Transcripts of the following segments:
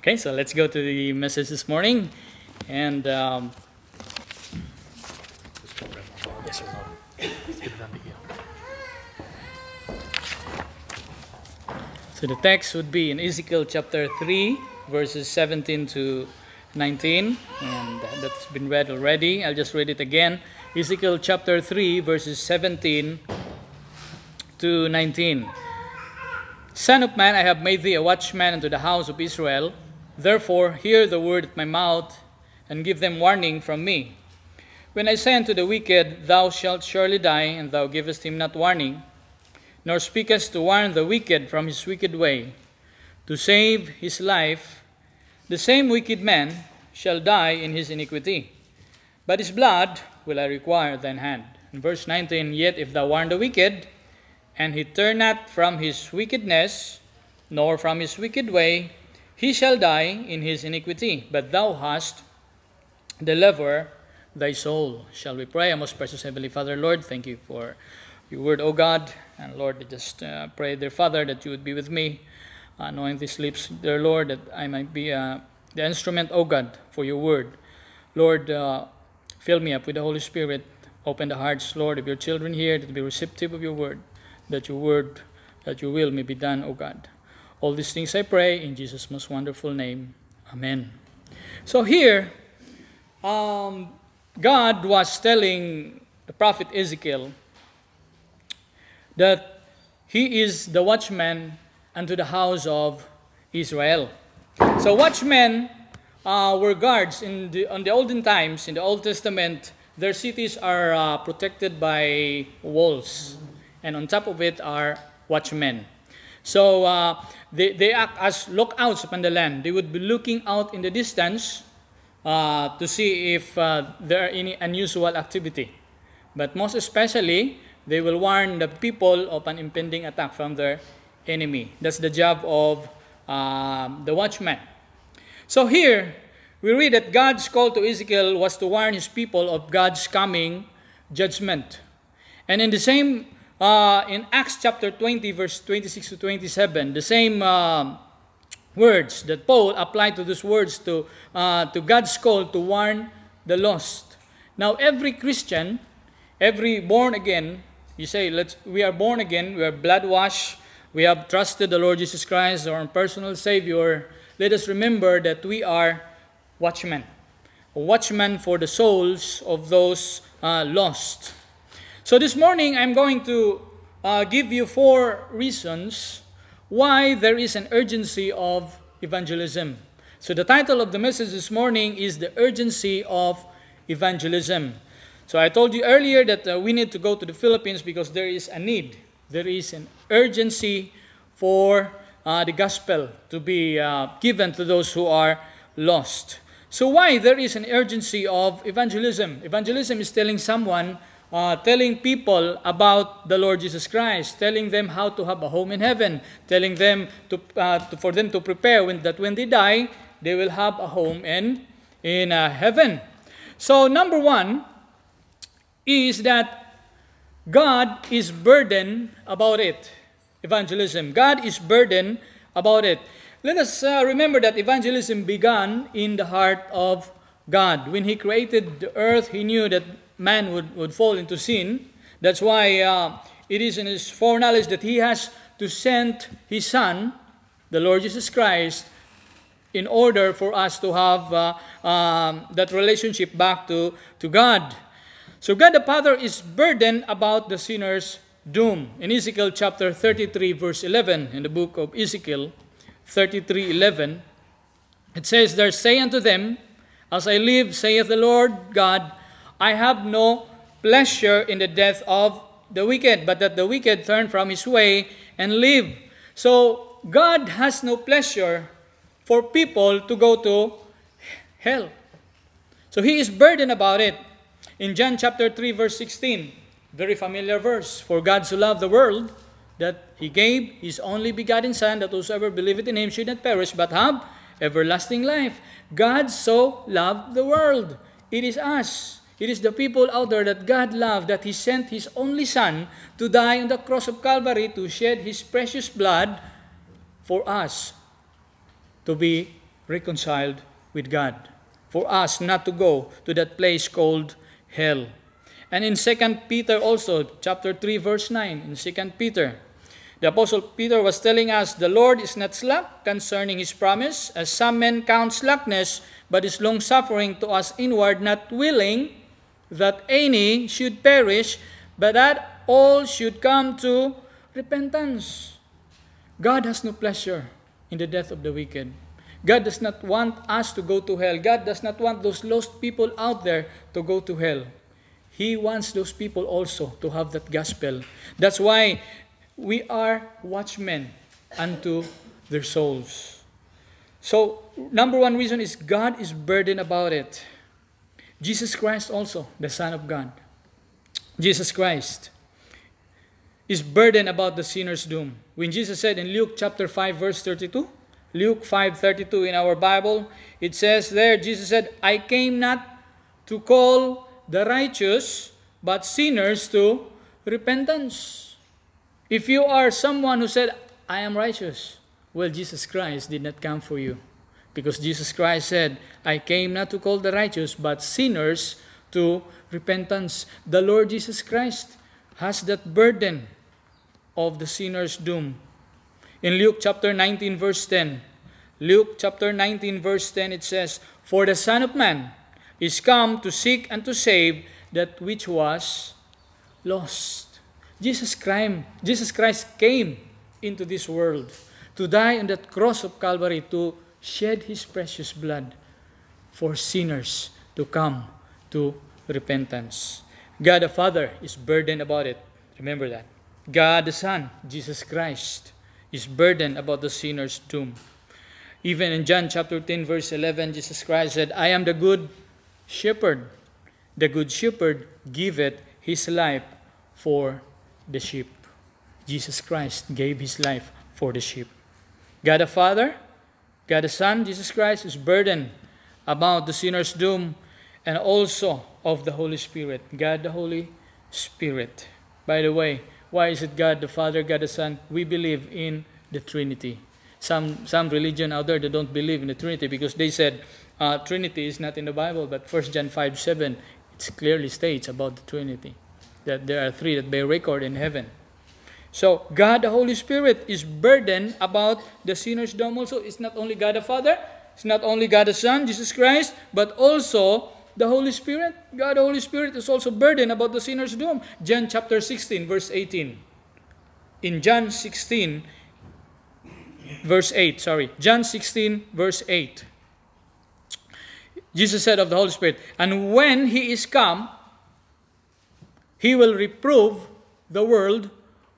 Okay, so let's go to the message this morning. And um. So the text would be in Ezekiel chapter 3, verses 17 to 19, and that's been read already. I'll just read it again. Ezekiel chapter 3, verses 17 to 19. Son of man, I have made thee a watchman unto the house of Israel. Therefore, hear the word of my mouth, and give them warning from me. When I say unto the wicked, Thou shalt surely die, and thou givest him not warning, nor speakest to warn the wicked from his wicked way, to save his life, the same wicked man shall die in his iniquity. But his blood will I require thine hand. In verse 19, Yet if thou warn the wicked, and he turn not from his wickedness, nor from his wicked way, he shall die in his iniquity. But thou hast delivered thy soul. Shall we pray? Most precious Heavenly Father, Lord, thank you for your word, O God. And Lord, I just uh, pray, dear Father, that you would be with me, knowing these lips, dear Lord, that I might be uh, the instrument, O God, for your word. Lord, uh, fill me up with the Holy Spirit. Open the hearts, Lord, of your children here to be receptive of your word, that your word, that your will may be done, O God. All these things I pray in Jesus' most wonderful name. Amen. So here, um, God was telling the prophet Ezekiel that he is the watchman unto the house of Israel. So watchmen uh, were guards in the, on the olden times, in the Old Testament, their cities are uh, protected by walls. And on top of it are watchmen. So uh, they, they act as lookouts upon the land. They would be looking out in the distance uh, to see if uh, there are any unusual activity. But most especially, they will warn the people of an impending attack from their enemy. That's the job of um, the watchman. So here, we read that God's call to Ezekiel was to warn his people of God's coming judgment. And in the same, uh, in Acts chapter 20, verse 26 to 27, the same uh, words that Paul applied to those words to, uh, to God's call to warn the lost. Now, every Christian, every born again, you say, let's, we are born again, we are blood washed, we have trusted the Lord Jesus Christ, our personal Savior. Let us remember that we are watchmen, watchmen for the souls of those uh, lost. So this morning, I'm going to uh, give you four reasons why there is an urgency of evangelism. So the title of the message this morning is The Urgency of Evangelism. So I told you earlier that uh, we need to go to the Philippines because there is a need. There is an urgency for uh, the gospel to be uh, given to those who are lost. So why there is an urgency of evangelism? Evangelism is telling someone uh, telling people about the Lord Jesus Christ, telling them how to have a home in heaven, telling them to, uh, to for them to prepare when, that when they die, they will have a home in, in uh, heaven. So, number one is that God is burdened about it. Evangelism. God is burdened about it. Let us uh, remember that evangelism began in the heart of God. When He created the earth, He knew that man would, would fall into sin. That's why uh, it is in his foreknowledge that he has to send his son, the Lord Jesus Christ, in order for us to have uh, um, that relationship back to, to God. So God the Father is burdened about the sinner's doom. In Ezekiel chapter 33, verse 11, in the book of Ezekiel 33, 11, it says, There say unto them, As I live, saith the Lord God, I have no pleasure in the death of the wicked, but that the wicked turn from his way and live. So God has no pleasure for people to go to hell. So he is burdened about it. In John chapter 3 verse 16, very familiar verse, for God so loved the world that he gave his only begotten son that whosoever believeth in him should not perish but have everlasting life. God so loved the world. It is us. It is the people out there that God loved, that He sent His only Son to die on the cross of Calvary to shed His precious blood for us to be reconciled with God. For us not to go to that place called hell. And in 2 Peter also, chapter 3, verse 9, in 2 Peter, the Apostle Peter was telling us, The Lord is not slack concerning his promise, as some men count slackness, but is long suffering to us inward, not willing that any should perish, but that all should come to repentance. God has no pleasure in the death of the wicked. God does not want us to go to hell. God does not want those lost people out there to go to hell. He wants those people also to have that gospel. That's why we are watchmen unto their souls. So, number one reason is God is burdened about it. Jesus Christ also, the Son of God. Jesus Christ is burdened about the sinner's doom. When Jesus said in Luke chapter 5 verse 32, Luke 5:32 in our Bible, it says there Jesus said, "I came not to call the righteous, but sinners to repentance." If you are someone who said, "I am righteous," well, Jesus Christ did not come for you. Because Jesus Christ said, I came not to call the righteous, but sinners to repentance. The Lord Jesus Christ has that burden of the sinner's doom. In Luke chapter 19, verse 10, Luke chapter 19, verse 10, it says, For the Son of Man is come to seek and to save that which was lost. Jesus Christ, Jesus Christ came into this world to die on that cross of Calvary to shed his precious blood for sinners to come to repentance. God the Father is burdened about it. Remember that. God the Son, Jesus Christ, is burdened about the sinner's doom. Even in John chapter 10, verse 11, Jesus Christ said, I am the good shepherd. The good shepherd giveth his life for the sheep. Jesus Christ gave his life for the sheep. God the Father, God the Son, Jesus Christ, is burdened about the sinner's doom and also of the Holy Spirit. God the Holy Spirit. By the way, why is it God the Father, God the Son? We believe in the Trinity. Some, some religion out there, they don't believe in the Trinity because they said uh, Trinity is not in the Bible, but 1 John 5 7, it clearly states about the Trinity, that there are three that bear record in heaven. So, God the Holy Spirit is burdened about the sinner's doom also. It's not only God the Father, it's not only God the Son, Jesus Christ, but also the Holy Spirit. God the Holy Spirit is also burdened about the sinner's doom. John chapter 16, verse 18. In John 16, verse 8, sorry. John 16, verse 8. Jesus said of the Holy Spirit, And when he is come, he will reprove the world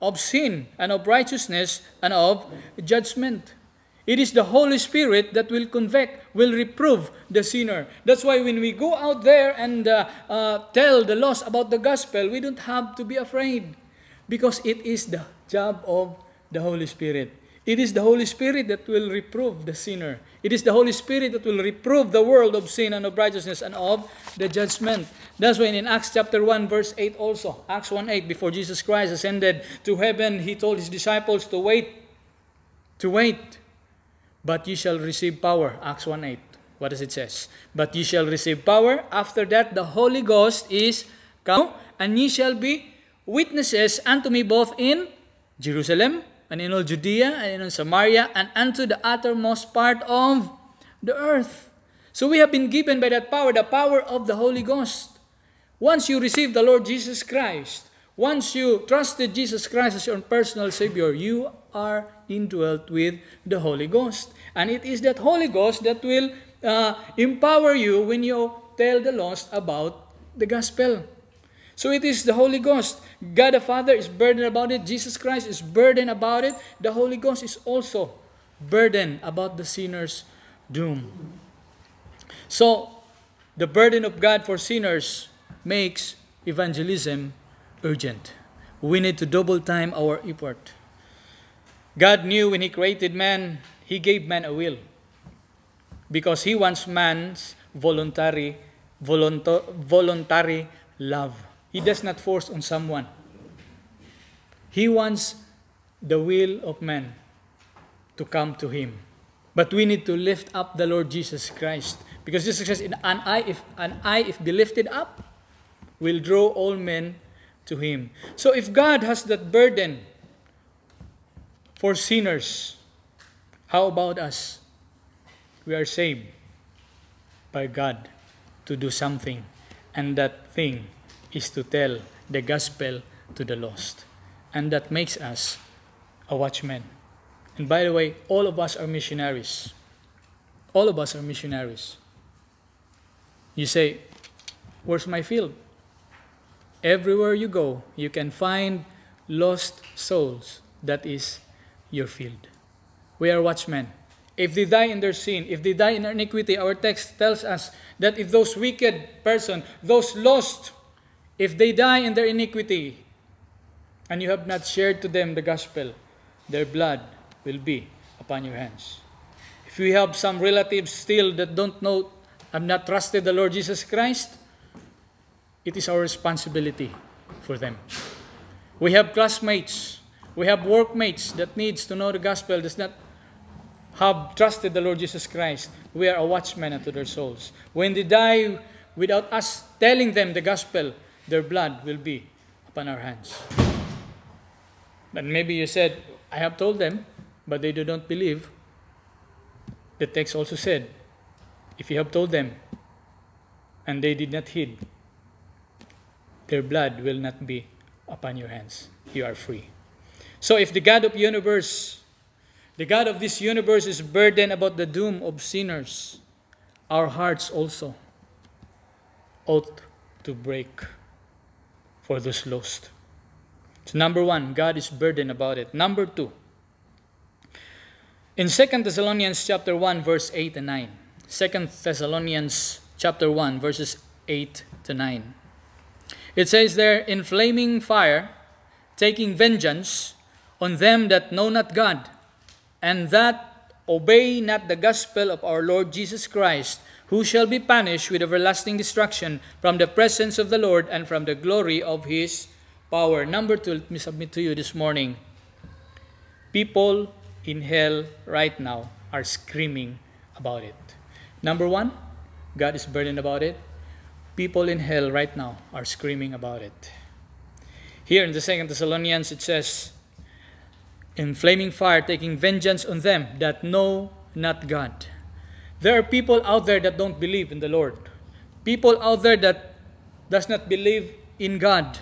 of sin and of righteousness and of judgment. It is the Holy Spirit that will convict, will reprove the sinner. That's why when we go out there and uh, uh, tell the lost about the gospel, we don't have to be afraid because it is the job of the Holy Spirit. It is the Holy Spirit that will reprove the sinner. It is the Holy Spirit that will reprove the world of sin and of righteousness and of the judgment. That's why in Acts chapter 1 verse 8 also, Acts 1 8, before Jesus Christ ascended to heaven, he told his disciples to wait, to wait. But ye shall receive power, Acts 1 8. What does it says? But ye shall receive power. After that, the Holy Ghost is come, and ye shall be witnesses unto me both in Jerusalem, and in all Judea and in all Samaria and unto the uttermost part of the earth. So we have been given by that power, the power of the Holy Ghost. Once you receive the Lord Jesus Christ, once you trusted Jesus Christ as your personal Savior, you are indwelt with the Holy Ghost. And it is that Holy Ghost that will uh, empower you when you tell the lost about the gospel. So it is the Holy Ghost. God the Father is burdened about it. Jesus Christ is burdened about it. The Holy Ghost is also burdened about the sinner's doom. So, the burden of God for sinners makes evangelism urgent. We need to double time our effort. God knew when He created man, He gave man a will. Because He wants man's voluntary, voluntary love. He does not force on someone. He wants the will of man to come to him. But we need to lift up the Lord Jesus Christ. Because Jesus says, an eye, if an eye if be lifted up, will draw all men to him. So if God has that burden for sinners, how about us? We are saved by God to do something, and that thing is to tell the gospel to the lost. And that makes us a watchman. And by the way, all of us are missionaries. All of us are missionaries. You say, Where's my field? Everywhere you go, you can find lost souls. That is your field. We are watchmen. If they die in their sin, if they die in iniquity, our text tells us that if those wicked person, those lost, if they die in their iniquity, and you have not shared to them the gospel, their blood will be upon your hands. If you have some relatives still that don't know, have not trusted the Lord Jesus Christ, it is our responsibility for them. We have classmates, we have workmates that needs to know the gospel, does not have trusted the Lord Jesus Christ. We are a watchman unto their souls. When they die without us telling them the gospel, their blood will be upon our hands. But maybe you said, I have told them, but they do not believe. The text also said, if you have told them and they did not heed, their blood will not be upon your hands. You are free. So if the God of universe, the God of this universe is burdened about the doom of sinners, our hearts also ought to break for those lost. So number one, God is burdened about it. Number two, in 2 Thessalonians chapter 1, verse 8 and 9. 2 Thessalonians chapter 1, verses 8 to 9. It says there, in flaming fire, taking vengeance on them that know not God, and that obey not the gospel of our Lord Jesus Christ, who shall be punished with everlasting destruction from the presence of the Lord and from the glory of his power. Number two, let me submit to you this morning. People in hell right now are screaming about it. Number one, God is burdened about it. People in hell right now are screaming about it. Here in the Second Thessalonians, it says, in flaming fire, taking vengeance on them that know not God. There are people out there that don't believe in the Lord. People out there that does not believe in God.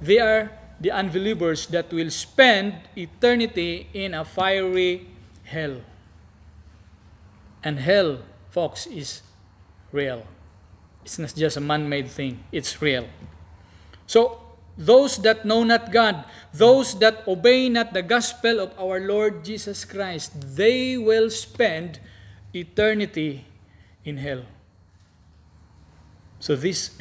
They are the unbelievers that will spend eternity in a fiery hell. And hell, folks, is real. It's not just a man made thing, it's real. So, those that know not God, those that obey not the gospel of our Lord Jesus Christ, they will spend eternity in hell. So, this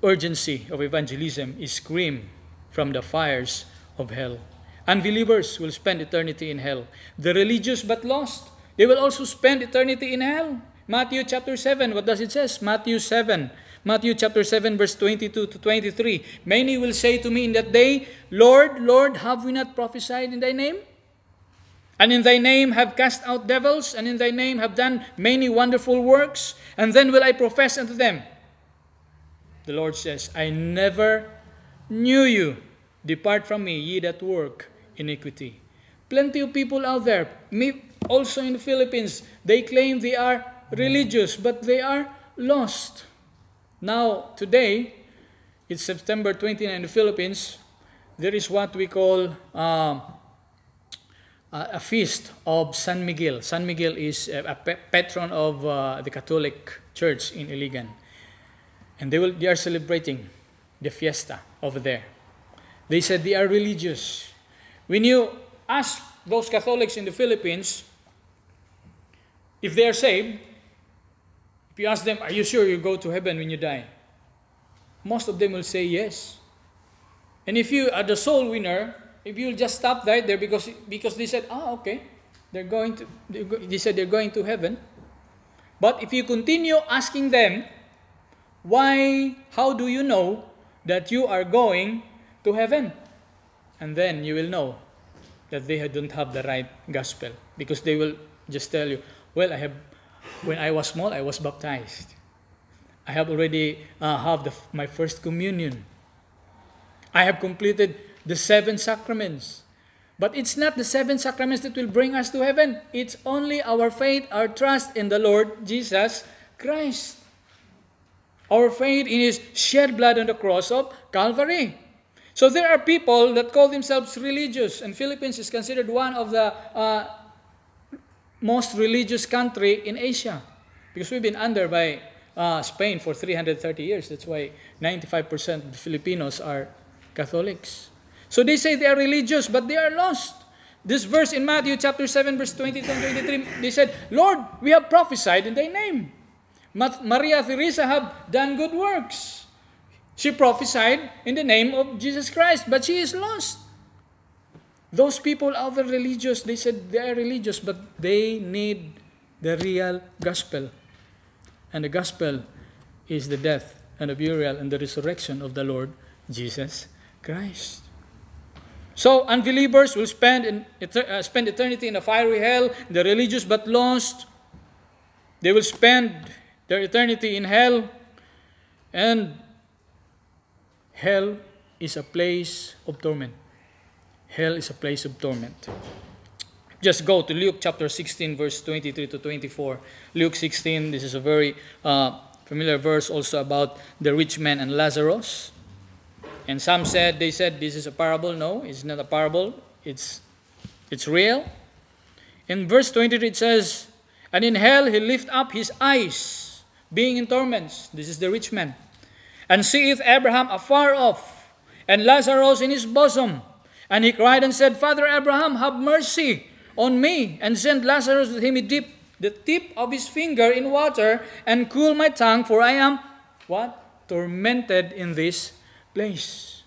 urgency of evangelism is screamed from the fires of hell. Unbelievers will spend eternity in hell. The religious but lost, they will also spend eternity in hell. Matthew chapter 7, what does it say? Matthew 7. Matthew chapter 7, verse 22 to 23. Many will say to me in that day, Lord, Lord, have we not prophesied in thy name? And in thy name have cast out devils, and in thy name have done many wonderful works. And then will I profess unto them, the Lord says, I never knew you. Depart from me, ye that work iniquity. Plenty of people out there, me also in the Philippines, they claim they are religious, but they are lost. Now, today, it's September 29 in the Philippines, there is what we call uh, a feast of San Miguel. San Miguel is a, patron of uh, the Catholic Church in Iligan and they will they are celebrating the fiesta over there. They said they are religious. When you ask those Catholics in the Philippines if they are saved, if you ask them, Are you sure you go to heaven when you die? Most of them will say yes. And if you are the soul winner, if you'll just stop right there because because they said, ah, okay, they're going to they said they're going to heaven. But if you continue asking them, why, how do you know that you are going to heaven? And then you will know that they don't have the right gospel because they will just tell you, well, I have, when I was small, I was baptized. I have already uh, have the, my first communion. I have completed the seven sacraments. But it's not the seven sacraments that will bring us to heaven. It's only our faith, our trust in the Lord Jesus Christ. Our faith in His shed blood on the cross of Calvary. So there are people that call themselves religious, and Philippines is considered one of the uh, most religious country in Asia because we've been under by uh, Spain for 330 years. That's why 95% of the Filipinos are Catholics. So they say they are religious, but they are lost. This verse in Matthew chapter 7, verse 22 and 23, they said, Lord, we have prophesied in thy name. Maria Theresa have done good works. She prophesied in the name of Jesus Christ, but she is lost. Those people are the religious. They said they are religious, but they need the real gospel. And the gospel is the death and the burial and the resurrection of the Lord Jesus Christ. So unbelievers will spend, in, uh, spend eternity in a fiery hell. The religious but lost, they will spend their eternity in hell. And hell is a place of torment. Hell is a place of torment. Just go to Luke chapter 16, verse 23 to 24. Luke 16, this is a very uh, familiar verse also about the rich man and Lazarus. And some said, they said, this is a parable. No, it's not a parable. It's, it's real. In verse 23 it says, And in hell he lift up his eyes, being in torments. This is the rich man. And seeth Abraham afar off, and Lazarus in his bosom. And he cried and said, Father Abraham, have mercy on me, and send Lazarus that he may dip the tip of his finger in water, and cool my tongue, for I am, what? Tormented in this place.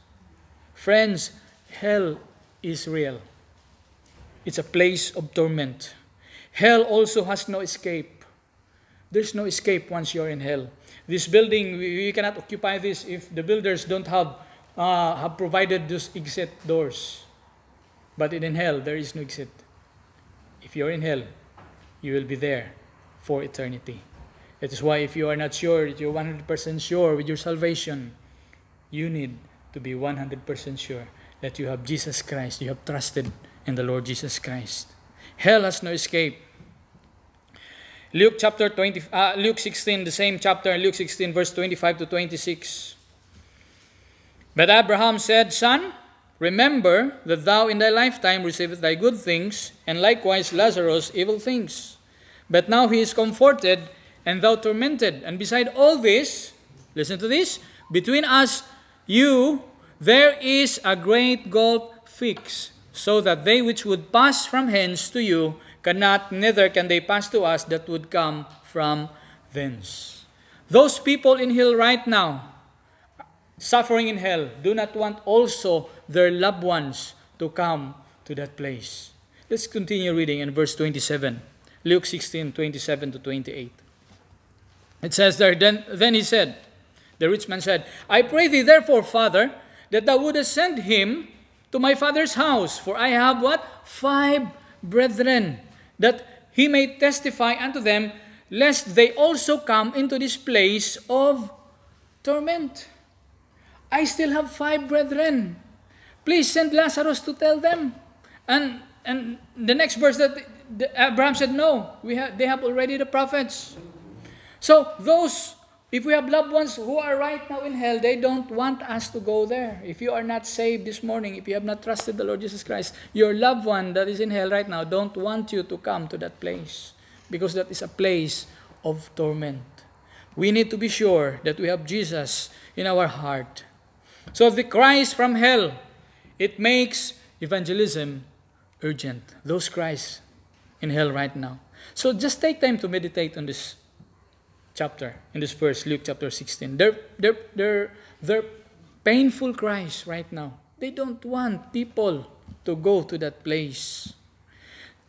Friends, hell is real. It's a place of torment. Hell also has no escape. There's no escape once you're in hell. This building, we, cannot occupy this if the builders don't have, uh, have provided those exit doors. But in hell, there is no exit. If you're in hell, you will be there for eternity. That is why if you are not sure, that you're 100% sure with your salvation, you need to be 100% sure that you have Jesus Christ, you have trusted in the Lord Jesus Christ. Hell has no escape. Luke chapter 20, uh, Luke 16, the same chapter, Luke 16, verse 25 to 26. But Abraham said, Son, remember that thou in thy lifetime receivest thy good things, and likewise Lazarus evil things. But now he is comforted, and thou tormented. And beside all this, listen to this, between us you, there is a great gulf fixed, so that they which would pass from hence to you cannot, neither can they pass to us that would come from thence. Those people in hell right now, suffering in hell, do not want also their loved ones to come to that place. Let's continue reading in verse 27. Luke 16, 27 to 28. It says there, then, then he said, the rich man said, I pray thee therefore, Father, that thou wouldest send him to my father's house, for I have what? Five brethren, that he may testify unto them, lest they also come into this place of torment. I still have five brethren. Please send Lazarus to tell them. And and the next verse that Abraham said, No, we have, they have already the prophets. So those if we have loved ones who are right now in hell, they don't want us to go there. If you are not saved this morning, if you have not trusted the Lord Jesus Christ, your loved one that is in hell right now don't want you to come to that place because that is a place of torment. We need to be sure that we have Jesus in our heart. So the cries from hell, it makes evangelism urgent. Those cries in hell right now. So just take time to meditate on this chapter, in this verse, Luke chapter 16. They're, they're, they're, they're painful cries right now. They don't want people to go to that place.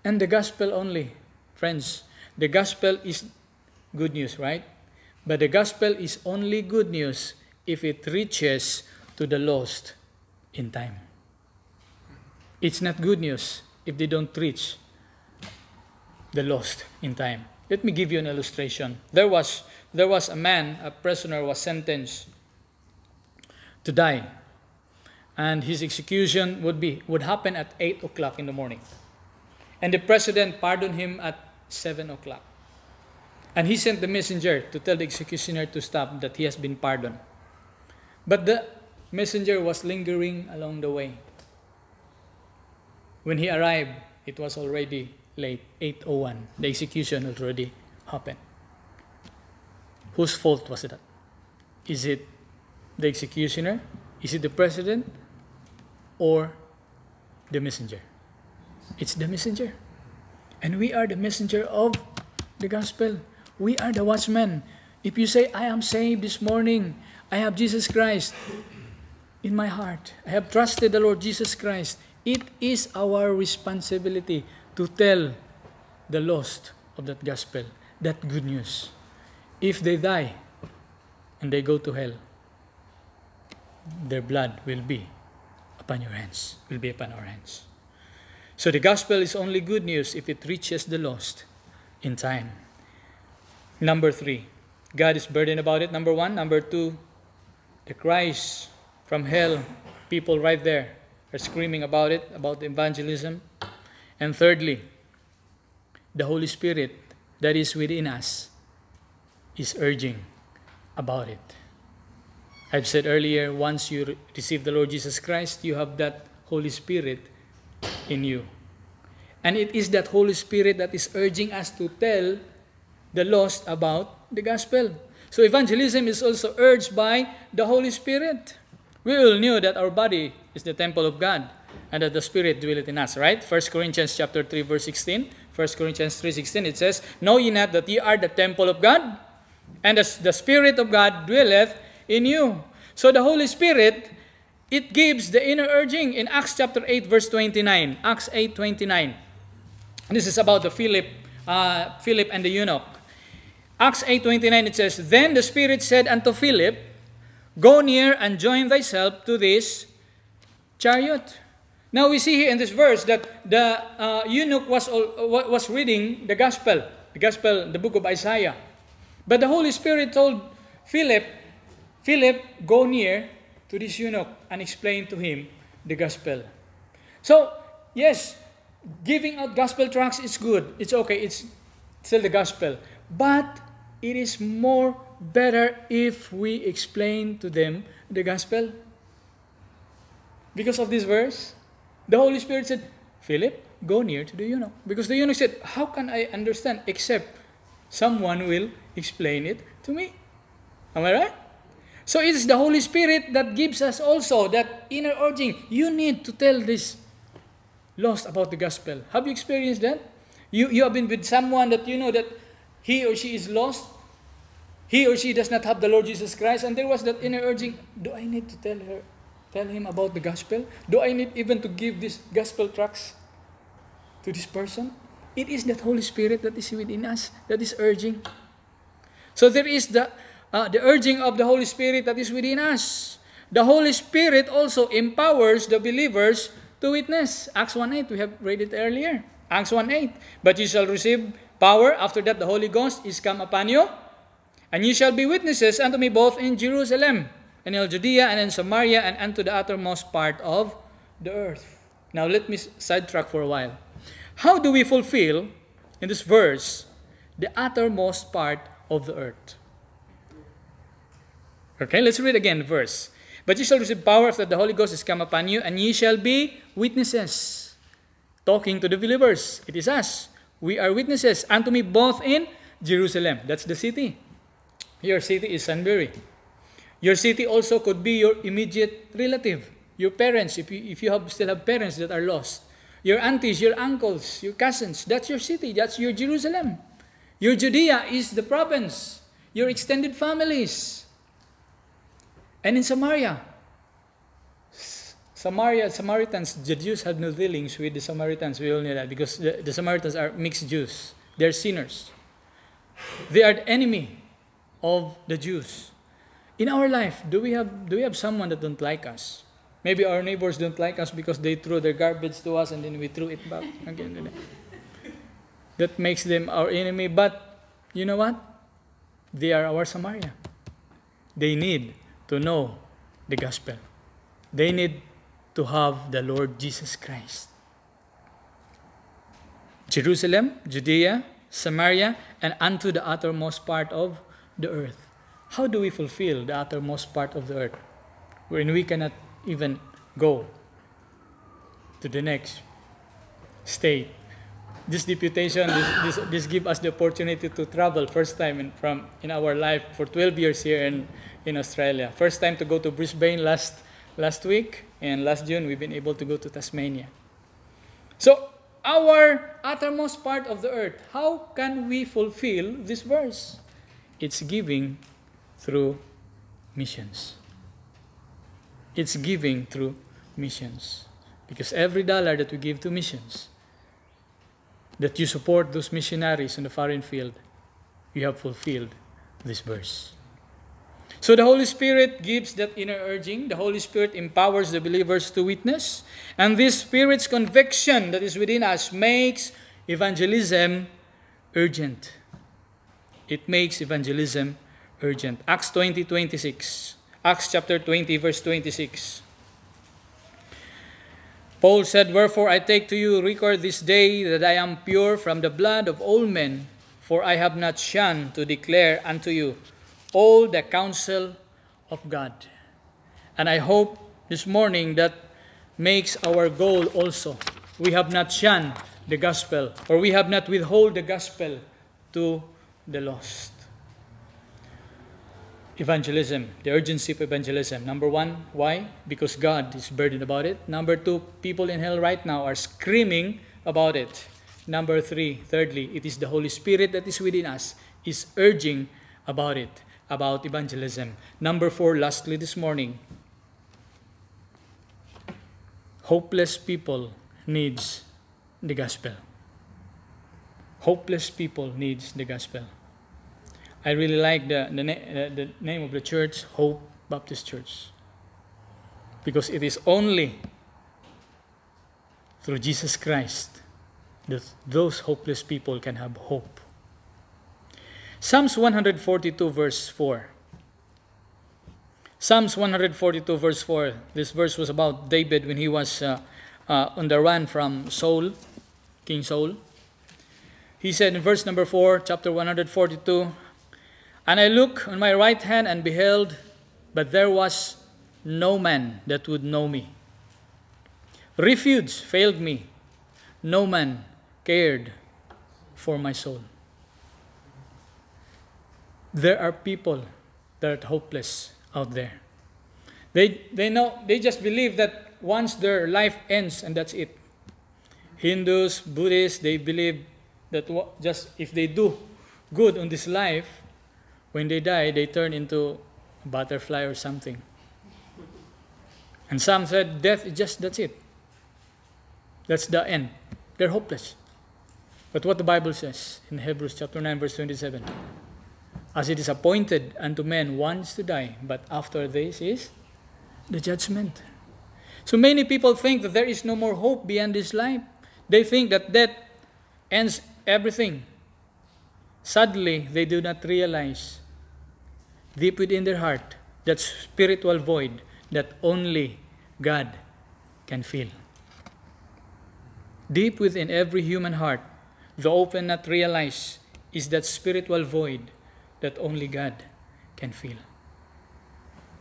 And the gospel only, friends, the gospel is good news, right? But the gospel is only good news if it reaches to the lost in time. It's not good news if they don't reach the lost in time. Let me give you an illustration. There was there was a man, a prisoner was sentenced to die. And his execution would be would happen at eight o'clock in the morning. And the president pardoned him at seven o'clock. And he sent the messenger to tell the executioner to stop that he has been pardoned. But the messenger was lingering along the way. When he arrived, it was already late, 8.01. The execution already happened. Whose fault was that? Is it the executioner? Is it the president? Or the messenger? It's the messenger. And we are the messenger of the gospel. We are the watchmen. If you say, I am saved this morning, I have Jesus Christ in my heart, I have trusted the Lord Jesus Christ, it is our responsibility to tell the lost of that gospel, that good news. If they die and they go to hell, their blood will be upon your hands, will be upon our hands. So the gospel is only good news if it reaches the lost in time. Number three, God is burdened about it. Number one. Number two, the cries from hell, people right there are screaming about it, about evangelism. And thirdly, the Holy Spirit that is within us is urging about it. I've said earlier, once you receive the Lord Jesus Christ, you have that Holy Spirit in you. And it is that Holy Spirit that is urging us to tell the lost about the gospel. So evangelism is also urged by the Holy Spirit. We all knew that our body is the temple of God and that the Spirit dwelleth in us, right? 1 Corinthians chapter 3, verse 16. 1 Corinthians 3.16, it says, Know ye not that ye are the temple of God? And the, the Spirit of God dwelleth in you. So the Holy Spirit, it gives the inner urging in Acts chapter 8, verse 29. Acts 8, 29. This is about the Philip, uh, Philip and the eunuch. Acts 8, 29, it says, Then the Spirit said unto Philip, Go near and join thyself to this chariot. Now we see here in this verse that the uh, eunuch was, all, was reading the gospel, the gospel, the book of Isaiah. But the Holy Spirit told Philip, Philip, go near to this eunuch and explain to him the gospel. So, yes, giving out gospel tracts is good. It's okay. It's still the gospel. But it is more better if we explain to them the gospel. Because of this verse, the Holy Spirit said, Philip, go near to the eunuch. Because the eunuch said, How can I understand except someone will explain it to me? Am I right? So it is the Holy Spirit that gives us also that inner urging. You need to tell this lost about the gospel. Have you experienced that? You, you have been with someone that you know that he or she is lost. He or she does not have the Lord Jesus Christ. And there was that inner urging, do I need to tell her tell him about the gospel? Do I need even to give these gospel tracts to this person? It is that Holy Spirit that is within us that is urging. So there is the, uh, the urging of the Holy Spirit that is within us. The Holy Spirit also empowers the believers to witness. Acts 1.8, we have read it earlier. Acts 1.8, But you shall receive power, after that the Holy Ghost is come upon you, and ye shall be witnesses unto me both in Jerusalem, and in Judea and in Samaria and unto the uttermost part of the earth. Now let me sidetrack for a while. How do we fulfill, in this verse, the uttermost part of the earth? Okay, let's read again the verse. But ye shall receive power after the Holy Ghost is come upon you, and ye shall be witnesses. Talking to the believers, it is us. We are witnesses unto me both in Jerusalem. That's the city. Your city is Sunbury. Your city also could be your immediate relative, your parents, if you, if you have, still have parents that are lost. Your aunties, your uncles, your cousins, that's your city, that's your Jerusalem. Your Judea is the province, your extended families. And in Samaria, Samaria, Samaritans, the Jews had no dealings with the Samaritans. We all know that because the, the Samaritans are mixed Jews. They're sinners. They are the enemy of the Jews. In our life, do we have do we have someone that don't like us? Maybe our neighbors don't like us because they threw their garbage to us and then we threw it back again. that makes them our enemy. But you know what? They are our Samaria. They need to know the gospel. They need to have the Lord Jesus Christ. Jerusalem, Judea, Samaria, and unto the uttermost part of the earth. How do we fulfill the uttermost part of the earth when we cannot even go to the next state? This deputation, this, this, this give us the opportunity to travel first time in, from in our life for 12 years here in, in Australia. First time to go to Brisbane last last week, and last June we've been able to go to Tasmania. So our uttermost part of the earth, how can we fulfill this verse? It's giving through missions. It's giving through missions. Because every dollar that we give to missions, that you support those missionaries in the foreign field, you have fulfilled this verse. So the Holy Spirit gives that inner urging. The Holy Spirit empowers the believers to witness. And this Spirit's conviction that is within us makes evangelism urgent. It makes evangelism urgent. Acts 20 26. Acts chapter 20, verse 26. Paul said, Wherefore I take to you record this day that I am pure from the blood of all men, for I have not shunned to declare unto you all the counsel of God. And I hope this morning that makes our goal also. We have not shunned the gospel, or we have not withhold the gospel to the lost. Evangelism, the urgency of evangelism. Number one, why? Because God is burdened about it. Number two, people in hell right now are screaming about it. Number three, thirdly, it is the Holy Spirit that is within us, is urging about it about evangelism. Number four, lastly this morning, hopeless people needs the gospel. Hopeless people needs the gospel. I really like the, the, na- the name of the church, Hope Baptist Church, because it is only through Jesus Christ that those hopeless people can have hope. Psalms 142, verse 4. Psalms 142, verse 4. This verse was about David when he was uh, uh, on the run from Saul, King Saul. He said in verse number 4, chapter 142, And I look on my right hand and beheld, but there was no man that would know me. Refuge failed me. No man cared for my soul there are people that are hopeless out there. They, they know, they just believe that once their life ends and that's it. Hindus, Buddhists, they believe that just if they do good on this life, when they die, they turn into a butterfly or something. And some said death is just that's it. That's the end. They're hopeless. But what the Bible says in Hebrews chapter 9 verse 27 as it is appointed unto men once to die, but after this is the judgment. So many people think that there is no more hope beyond this life. They think that death ends everything. Sadly, they do not realize deep within their heart that spiritual void that only God can fill. Deep within every human heart, the open not realize is that spiritual void that only God can fill.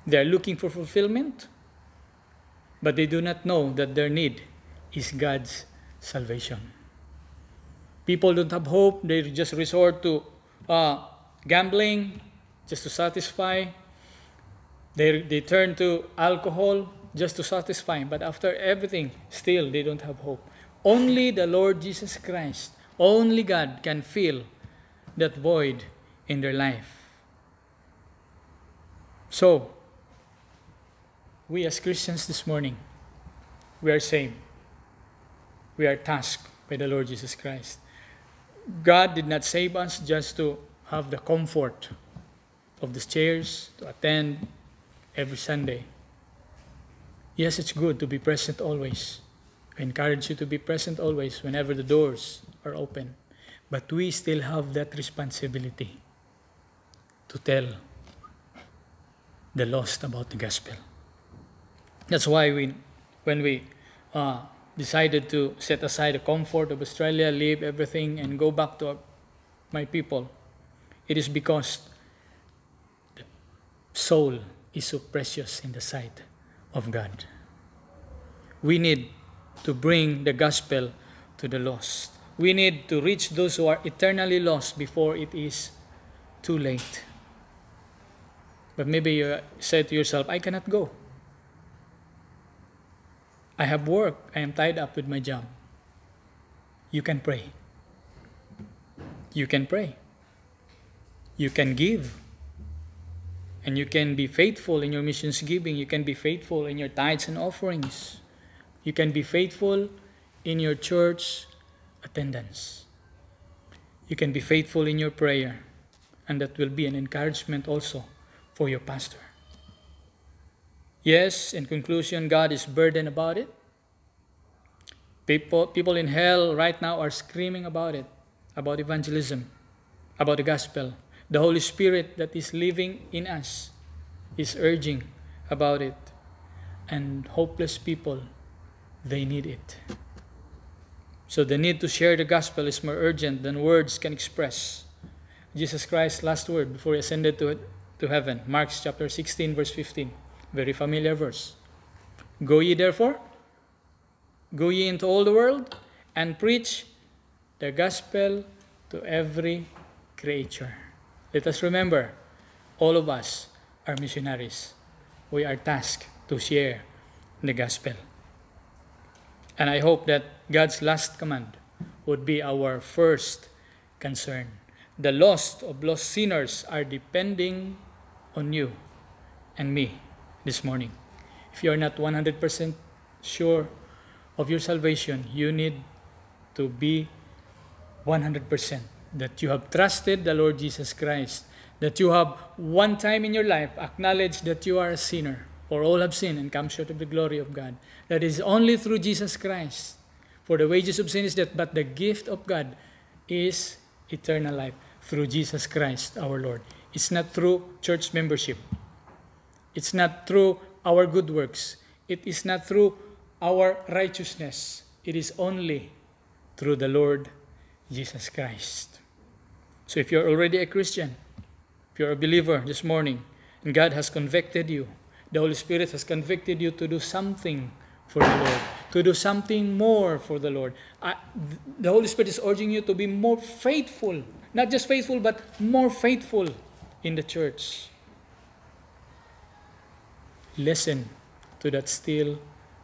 They are looking for fulfillment, but they do not know that their need is God's salvation. People don't have hope, they just resort to uh, gambling just to satisfy. They, they turn to alcohol just to satisfy, but after everything, still they don't have hope. Only the Lord Jesus Christ, only God can fill that void in their life. So, we as Christians this morning, we are saved. We are tasked by the Lord Jesus Christ. God did not save us just to have the comfort of the chairs, to attend every Sunday. Yes, it's good to be present always. I encourage you to be present always whenever the doors are open. But we still have that responsibility to tell the lost about the gospel. That's why we, when we uh, decided to set aside the comfort of Australia, leave everything, and go back to my people, it is because the soul is so precious in the sight of God. We need to bring the gospel to the lost. We need to reach those who are eternally lost before it is too late. But maybe you say to yourself, I cannot go. I have work. I am tied up with my job. You can pray. You can pray. You can give. And you can be faithful in your missions giving. You can be faithful in your tithes and offerings. You can be faithful in your church attendance. You can be faithful in your prayer. And that will be an encouragement also for your pastor. Yes, in conclusion, God is burdened about it. People, people in hell right now are screaming about it, about evangelism, about the gospel. The Holy Spirit that is living in us is urging about it. And hopeless people, they need it. So the need to share the gospel is more urgent than words can express. Jesus Christ's last word before he ascended to, to heaven, Mark chapter 16, verse 15. Very familiar verse. Go ye therefore, go ye into all the world, and preach the gospel to every creature. Let us remember, all of us are missionaries. We are tasked to share the gospel. And I hope that God's last command would be our first concern. The lost of lost sinners are depending on you and me this morning. If you are not 100% sure of your salvation, you need to be 100% that you have trusted the Lord Jesus Christ, that you have one time in your life acknowledged that you are a sinner, for all have sinned and come short of the glory of God. That is only through Jesus Christ. For the wages of sin is death, but the gift of God is eternal life through Jesus Christ our Lord. It's not through church membership. It's not through our good works. It is not through our righteousness. It is only through the Lord Jesus Christ. So if you're already a Christian, if you're a believer this morning, and God has convicted you, the Holy Spirit has convicted you to do something for the Lord, to do something more for the Lord. The Holy Spirit is urging you to be more faithful, not just faithful, but more faithful in the church. Listen to that still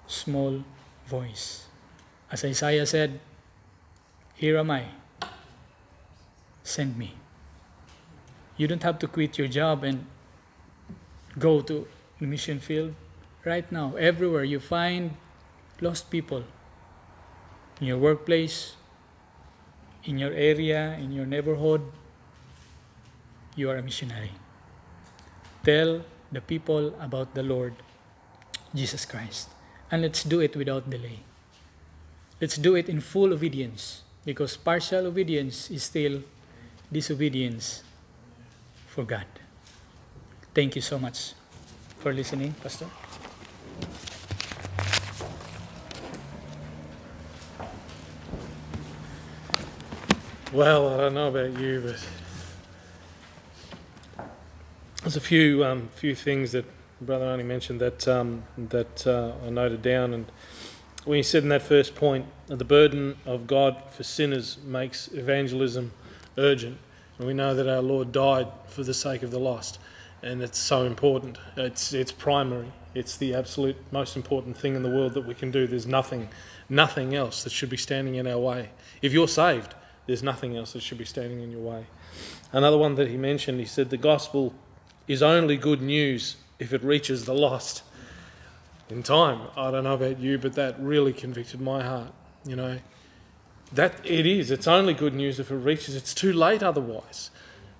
small voice. As Isaiah said, Here am I, send me. You don't have to quit your job and go to the mission field. Right now, everywhere you find lost people in your workplace, in your area, in your neighborhood, you are a missionary. Tell the people about the Lord Jesus Christ. And let's do it without delay. Let's do it in full obedience because partial obedience is still disobedience for God. Thank you so much for listening, Pastor. Well, I don't know about you, but there's a few um, few things that brother Arnie mentioned that um, that uh, I noted down, and when he said in that first point the burden of God for sinners makes evangelism urgent, and we know that our Lord died for the sake of the lost, and it's so important. It's it's primary. It's the absolute most important thing in the world that we can do. There's nothing, nothing else that should be standing in our way. If you're saved, there's nothing else that should be standing in your way. Another one that he mentioned, he said, the gospel is only good news if it reaches the lost in time. I don't know about you, but that really convicted my heart. You know, that it is. It's only good news if it reaches. It's too late otherwise,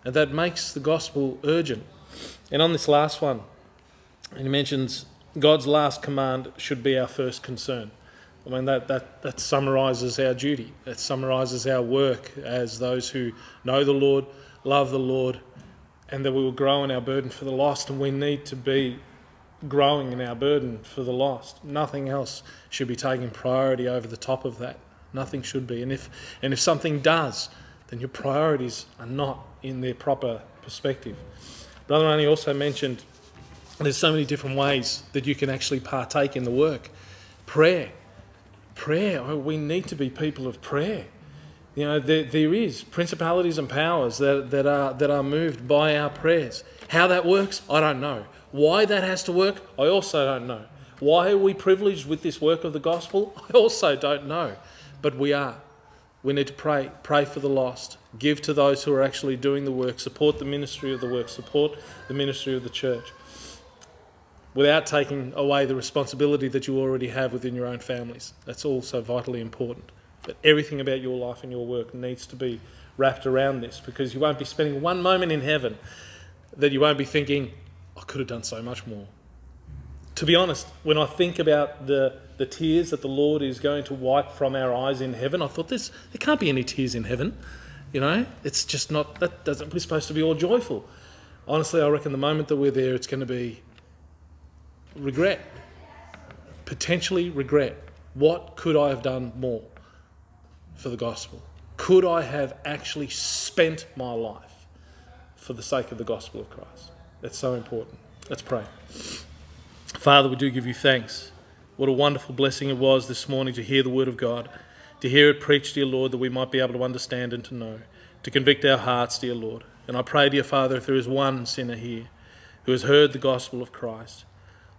and that makes the gospel urgent. And on this last one, he mentions God's last command should be our first concern. I mean, that, that, that summarises our duty. That summarises our work as those who know the Lord, love the Lord, and that we will grow in our burden for the lost. And we need to be growing in our burden for the lost. Nothing else should be taking priority over the top of that. Nothing should be. And if, and if something does, then your priorities are not in their proper perspective. Brother Arnie also mentioned there's so many different ways that you can actually partake in the work. Prayer prayer. Oh, we need to be people of prayer. You know, there, there is principalities and powers that, that, are, that are moved by our prayers. How that works, I don't know. Why that has to work, I also don't know. Why are we privileged with this work of the gospel? I also don't know. But we are. We need to pray. Pray for the lost. Give to those who are actually doing the work. Support the ministry of the work. Support the ministry of the church without taking away the responsibility that you already have within your own families. That's also vitally important. But everything about your life and your work needs to be wrapped around this because you won't be spending one moment in heaven that you won't be thinking, I could have done so much more. To be honest, when I think about the, the tears that the Lord is going to wipe from our eyes in heaven, I thought this there can't be any tears in heaven. You know, it's just not that doesn't we're supposed to be all joyful. Honestly, I reckon the moment that we're there, it's going to be regret, potentially regret. What could I have done more for the gospel? Could I have actually spent my life for the sake of the gospel of Christ? That's so important. Let's pray. Father, we do give you thanks. What a wonderful blessing it was this morning to hear the word of God, to hear it preached, dear Lord, that we might be able to understand and to know, to convict our hearts, dear Lord. And I pray, dear Father, if there is one sinner here who has heard the gospel of Christ,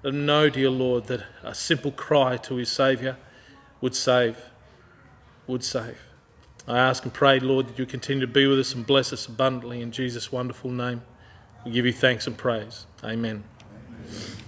let him know, dear Lord, that a simple cry to his Saviour would save, would save. I ask and pray, Lord, that you continue to be with us and bless us abundantly in Jesus' wonderful name. We give you thanks and praise. Amen. Amen.